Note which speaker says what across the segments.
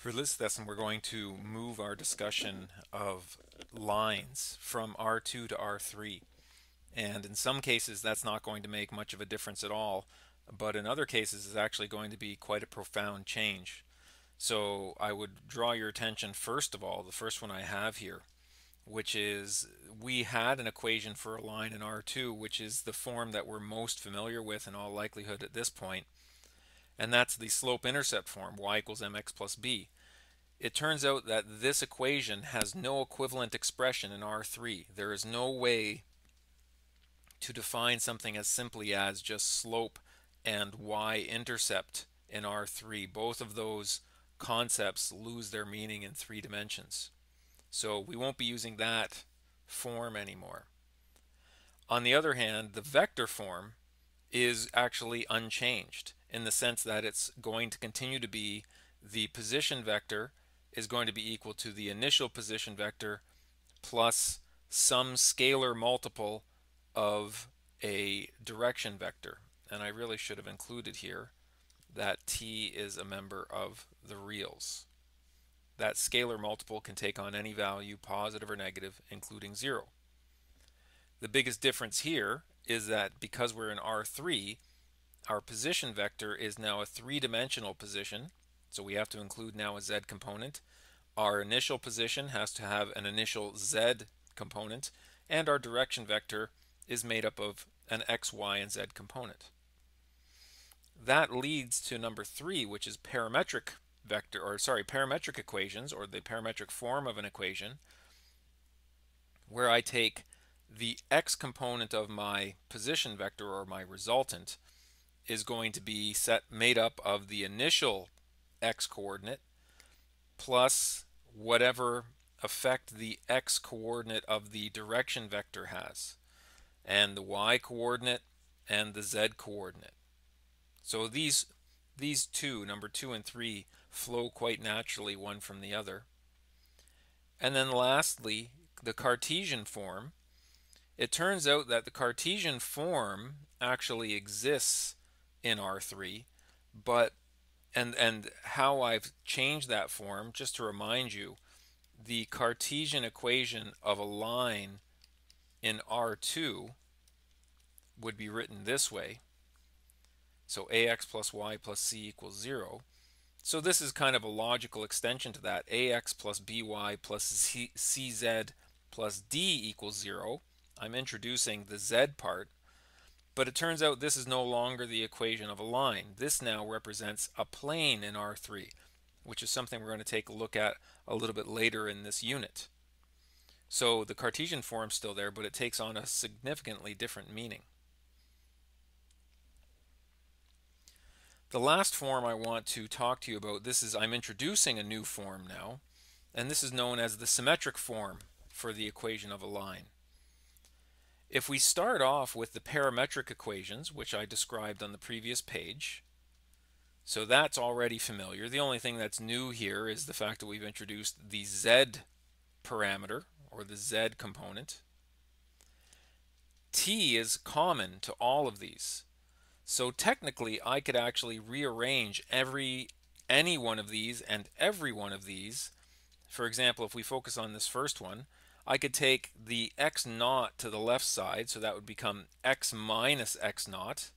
Speaker 1: For this lesson, we're going to move our discussion of lines from R2 to R3. And in some cases, that's not going to make much of a difference at all. But in other cases, it's actually going to be quite a profound change. So I would draw your attention, first of all, the first one I have here, which is we had an equation for a line in R2, which is the form that we're most familiar with in all likelihood at this point and that's the slope-intercept form, y equals mx plus b. It turns out that this equation has no equivalent expression in R3. There is no way to define something as simply as just slope and y-intercept in R3. Both of those concepts lose their meaning in three dimensions. So we won't be using that form anymore. On the other hand, the vector form is actually unchanged in the sense that it's going to continue to be the position vector is going to be equal to the initial position vector plus some scalar multiple of a direction vector. And I really should have included here that t is a member of the reals. That scalar multiple can take on any value, positive or negative, including 0. The biggest difference here is that because we're in R3, our position vector is now a three-dimensional position, so we have to include now a z component. Our initial position has to have an initial z component, and our direction vector is made up of an x, y, and z component. That leads to number three, which is parametric vector, or sorry, parametric equations, or the parametric form of an equation, where I take the x component of my position vector or my resultant is going to be set made up of the initial x coordinate plus whatever effect the x coordinate of the direction vector has and the y coordinate and the z coordinate. So these these two, number 2 and 3, flow quite naturally one from the other. And then lastly, the Cartesian form. It turns out that the Cartesian form actually exists in R3, but and and how I've changed that form, just to remind you, the Cartesian equation of a line in R2 would be written this way. So ax plus y plus c equals 0. So this is kind of a logical extension to that. ax plus by plus c, cz plus d equals 0. I'm introducing the z part but it turns out this is no longer the equation of a line. This now represents a plane in R3, which is something we're going to take a look at a little bit later in this unit. So the Cartesian form's still there, but it takes on a significantly different meaning. The last form I want to talk to you about, this is, I'm introducing a new form now, and this is known as the symmetric form for the equation of a line. If we start off with the parametric equations, which I described on the previous page, so that's already familiar. The only thing that's new here is the fact that we've introduced the z parameter, or the z component. t is common to all of these. So technically, I could actually rearrange every any one of these and every one of these. For example, if we focus on this first one, I could take the x naught to the left side, so that would become x minus x naught.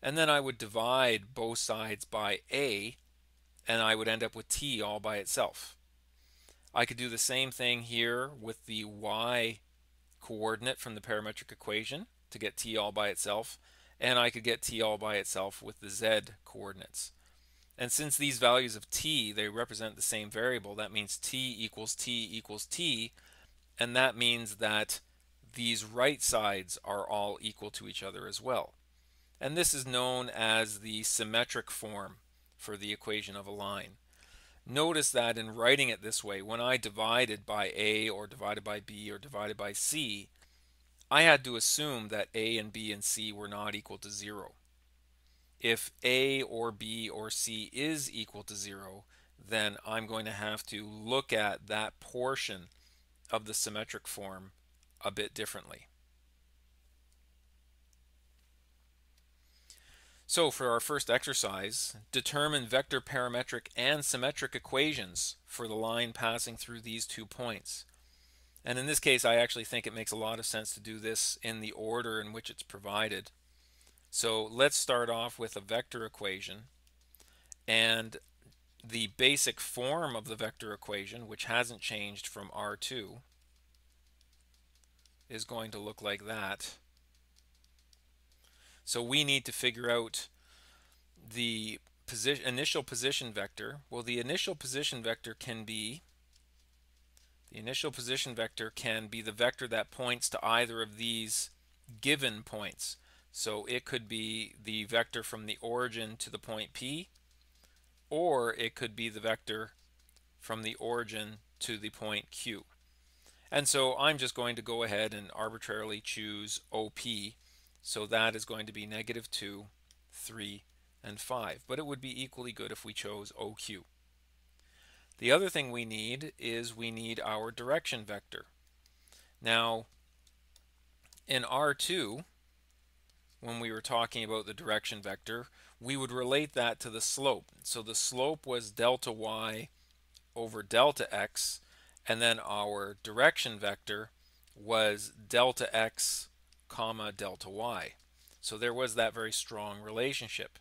Speaker 1: And then I would divide both sides by a, and I would end up with t all by itself. I could do the same thing here with the y coordinate from the parametric equation to get t all by itself, and I could get t all by itself with the z coordinates. And since these values of t, they represent the same variable, that means t equals t equals t, and that means that these right sides are all equal to each other as well. And this is known as the symmetric form for the equation of a line. Notice that in writing it this way, when I divided by A or divided by B or divided by C, I had to assume that A and B and C were not equal to 0. If A or B or C is equal to 0, then I'm going to have to look at that portion of the symmetric form a bit differently. So for our first exercise, determine vector parametric and symmetric equations for the line passing through these two points. And in this case, I actually think it makes a lot of sense to do this in the order in which it's provided. So let's start off with a vector equation. And the basic form of the vector equation, which hasn't changed from R2, is going to look like that. So we need to figure out the position, initial position vector. Well, the initial position vector can be the initial position vector can be the vector that points to either of these given points. So it could be the vector from the origin to the point P, or it could be the vector from the origin to the point Q. And so I'm just going to go ahead and arbitrarily choose OP so that is going to be negative 2, 3, and 5. But it would be equally good if we chose OQ. The other thing we need is we need our direction vector. Now, in R2, when we were talking about the direction vector, we would relate that to the slope. So the slope was delta y over delta x, and then our direction vector was delta x comma delta y. So there was that very strong relationship.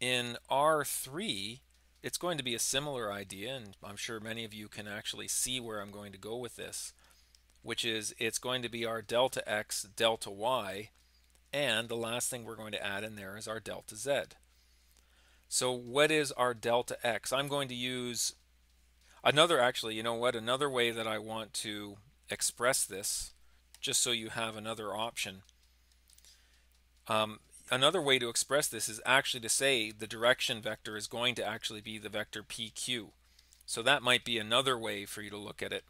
Speaker 1: In R3, it's going to be a similar idea, and I'm sure many of you can actually see where I'm going to go with this, which is it's going to be our delta x, delta y, and the last thing we're going to add in there is our delta z. So what is our delta x? I'm going to use another, actually, you know what, another way that I want to express this just so you have another option. Um, another way to express this is actually to say the direction vector is going to actually be the vector PQ. So that might be another way for you to look at it.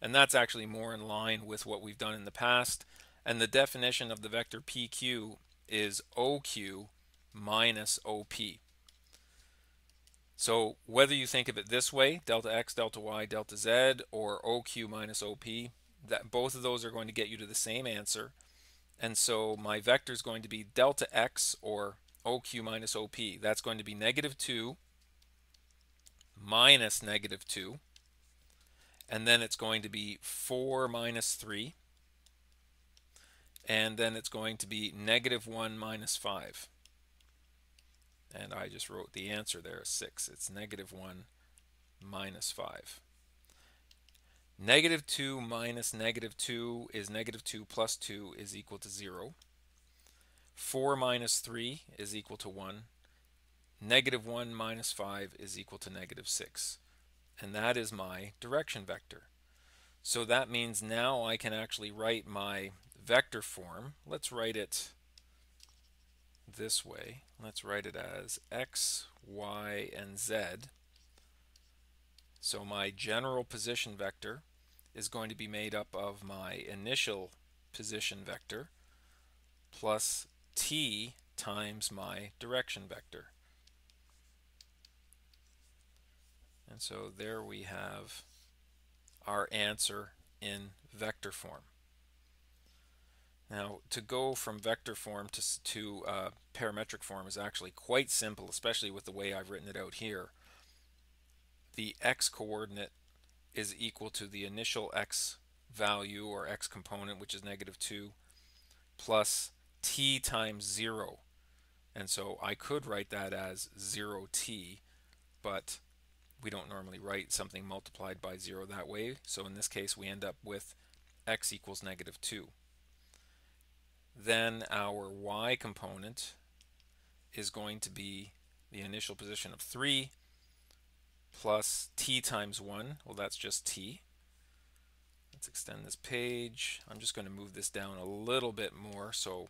Speaker 1: And that's actually more in line with what we've done in the past. And the definition of the vector PQ is OQ minus OP. So whether you think of it this way, delta x, delta y, delta z, or OQ minus OP, that both of those are going to get you to the same answer. And so my vector is going to be delta x or OQ minus OP. That's going to be negative 2 minus negative 2. And then it's going to be 4 minus 3. And then it's going to be negative 1 minus 5. And I just wrote the answer there, 6. It's negative 1 minus 5. Negative 2 minus negative 2 is negative 2 plus 2 is equal to 0. 4 minus 3 is equal to 1. Negative 1 minus 5 is equal to negative 6. And that is my direction vector. So that means now I can actually write my vector form. Let's write it this way. Let's write it as x, y, and z. So my general position vector is going to be made up of my initial position vector plus t times my direction vector. And so there we have our answer in vector form. Now, to go from vector form to, to uh, parametric form is actually quite simple, especially with the way I've written it out here. The x coordinate is equal to the initial x value or x component, which is negative 2, plus t times 0. And so I could write that as 0t, but we don't normally write something multiplied by 0 that way. So in this case, we end up with x equals negative 2. Then our y component is going to be the initial position of 3 plus t times 1. Well, that's just t. Let's extend this page. I'm just going to move this down a little bit more so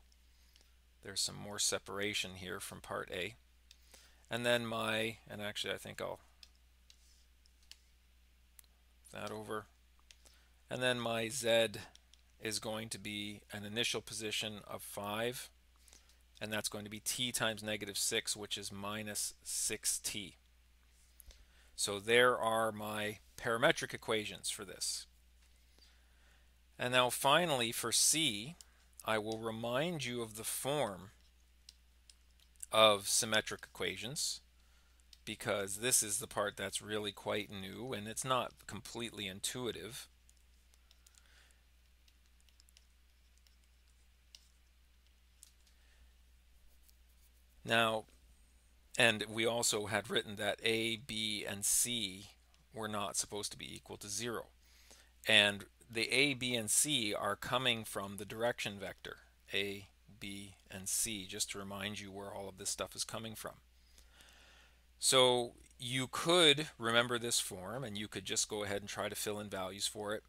Speaker 1: there's some more separation here from part A. And then my, and actually I think I'll that over. And then my z is going to be an initial position of 5 and that's going to be t times negative 6 which is minus 6t. So there are my parametric equations for this. And now finally for C, I will remind you of the form of symmetric equations because this is the part that's really quite new and it's not completely intuitive. Now, and we also had written that A, B, and C were not supposed to be equal to zero. And the A, B, and C are coming from the direction vector, A, B, and C, just to remind you where all of this stuff is coming from. So you could remember this form and you could just go ahead and try to fill in values for it.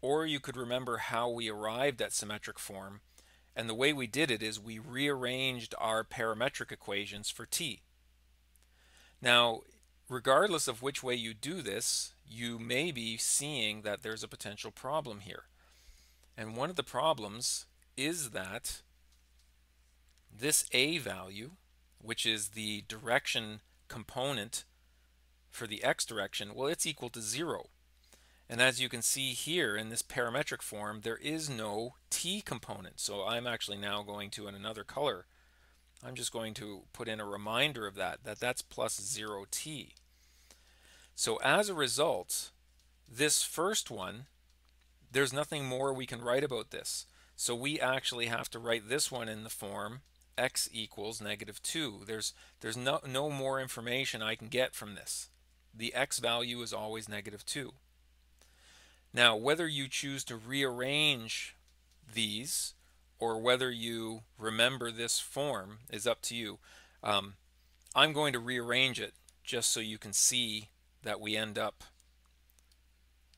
Speaker 1: Or you could remember how we arrived at symmetric form. And the way we did it is we rearranged our parametric equations for t. Now, regardless of which way you do this, you may be seeing that there's a potential problem here. And one of the problems is that this a value, which is the direction component for the x direction, well, it's equal to 0. And as you can see here in this parametric form, there is no t component. So I'm actually now going to, in another color, I'm just going to put in a reminder of that, that that's plus 0t. So as a result, this first one, there's nothing more we can write about this. So we actually have to write this one in the form x equals negative 2. There's, there's no, no more information I can get from this. The x value is always negative 2. Now, whether you choose to rearrange these or whether you remember this form is up to you. Um, I'm going to rearrange it just so you can see that we end up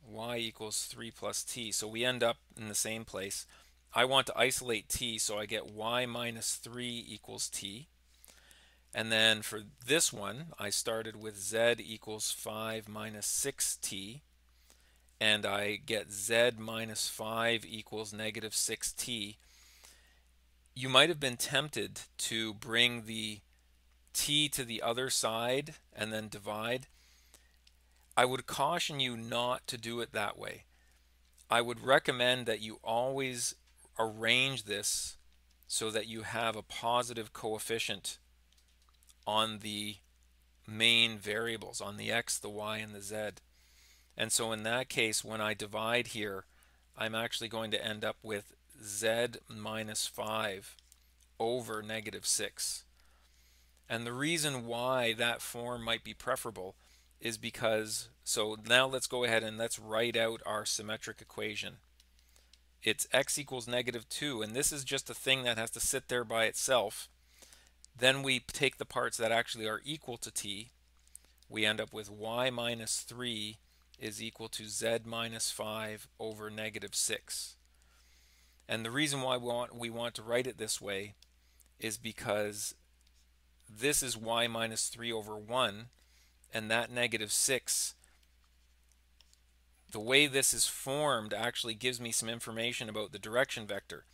Speaker 1: y equals 3 plus t. So we end up in the same place. I want to isolate t, so I get y minus 3 equals t. And then for this one, I started with z equals 5 minus 6t. And I get z minus 5 equals negative 6t. You might have been tempted to bring the t to the other side and then divide. I would caution you not to do it that way. I would recommend that you always arrange this so that you have a positive coefficient on the main variables, on the x, the y, and the z. And so in that case, when I divide here, I'm actually going to end up with z minus 5 over negative 6. And the reason why that form might be preferable is because, so now let's go ahead and let's write out our symmetric equation it's x equals negative 2, and this is just a thing that has to sit there by itself. Then we take the parts that actually are equal to t. We end up with y minus 3 is equal to z minus 5 over negative 6. And the reason why we want, we want to write it this way is because this is y minus 3 over 1, and that negative 6 the way this is formed actually gives me some information about the direction vector.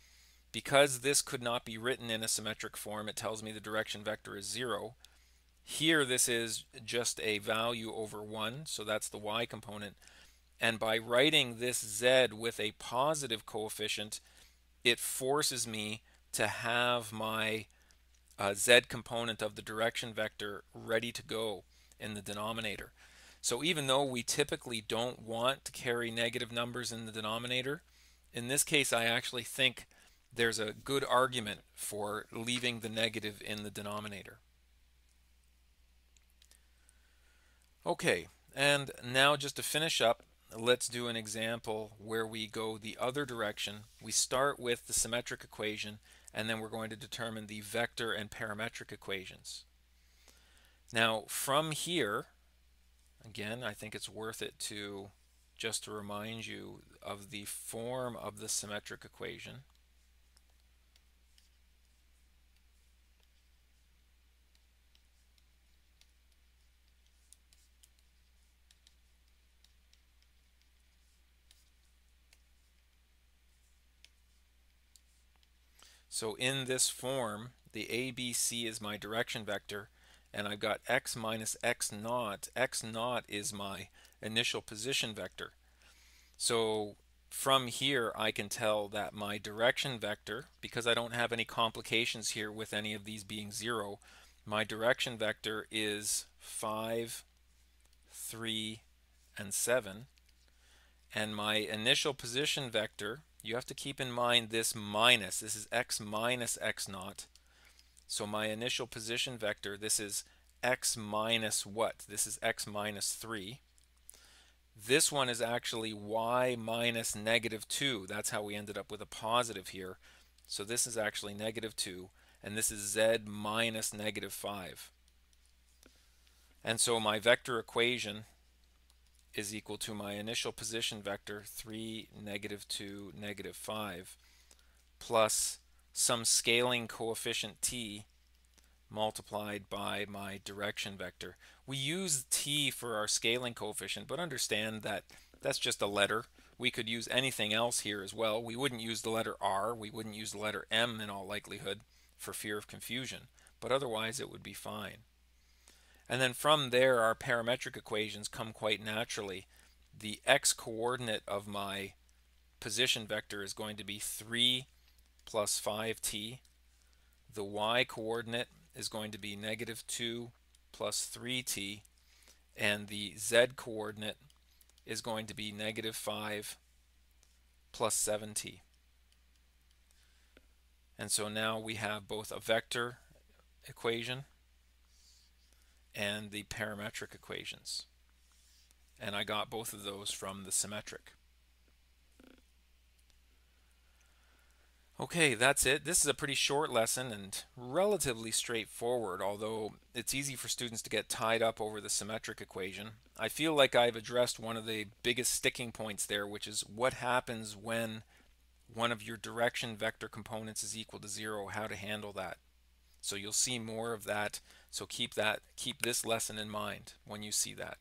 Speaker 1: Because this could not be written in a symmetric form, it tells me the direction vector is 0. Here this is just a value over 1, so that's the y component. And by writing this z with a positive coefficient, it forces me to have my uh, z component of the direction vector ready to go in the denominator. So even though we typically don't want to carry negative numbers in the denominator, in this case I actually think there's a good argument for leaving the negative in the denominator. Okay, and now just to finish up, let's do an example where we go the other direction. We start with the symmetric equation, and then we're going to determine the vector and parametric equations. Now, from here, Again, I think it's worth it to just to remind you of the form of the symmetric equation. So in this form, the ABC is my direction vector, and I've got x minus x naught. x naught is my initial position vector. So from here I can tell that my direction vector, because I don't have any complications here with any of these being zero, my direction vector is 5, 3, and 7. And my initial position vector, you have to keep in mind this minus. This is x minus x naught. So my initial position vector, this is x minus what? This is x minus 3. This one is actually y minus negative 2. That's how we ended up with a positive here. So this is actually negative 2, and this is z minus negative 5. And so my vector equation is equal to my initial position vector 3, negative 2, negative 5, plus some scaling coefficient t multiplied by my direction vector. We use t for our scaling coefficient, but understand that that's just a letter. We could use anything else here as well. We wouldn't use the letter r, we wouldn't use the letter m in all likelihood for fear of confusion, but otherwise it would be fine. And then from there, our parametric equations come quite naturally. The x-coordinate of my position vector is going to be 3 plus 5t. The y-coordinate is going to be negative 2 plus 3t. And the z-coordinate is going to be negative 5 plus 7t. And so now we have both a vector equation and the parametric equations. And I got both of those from the symmetric. Okay, that's it. This is a pretty short lesson and relatively straightforward, although it's easy for students to get tied up over the symmetric equation. I feel like I've addressed one of the biggest sticking points there, which is what happens when one of your direction vector components is equal to zero, how to handle that. So you'll see more of that. So keep that, keep this lesson in mind when you see that.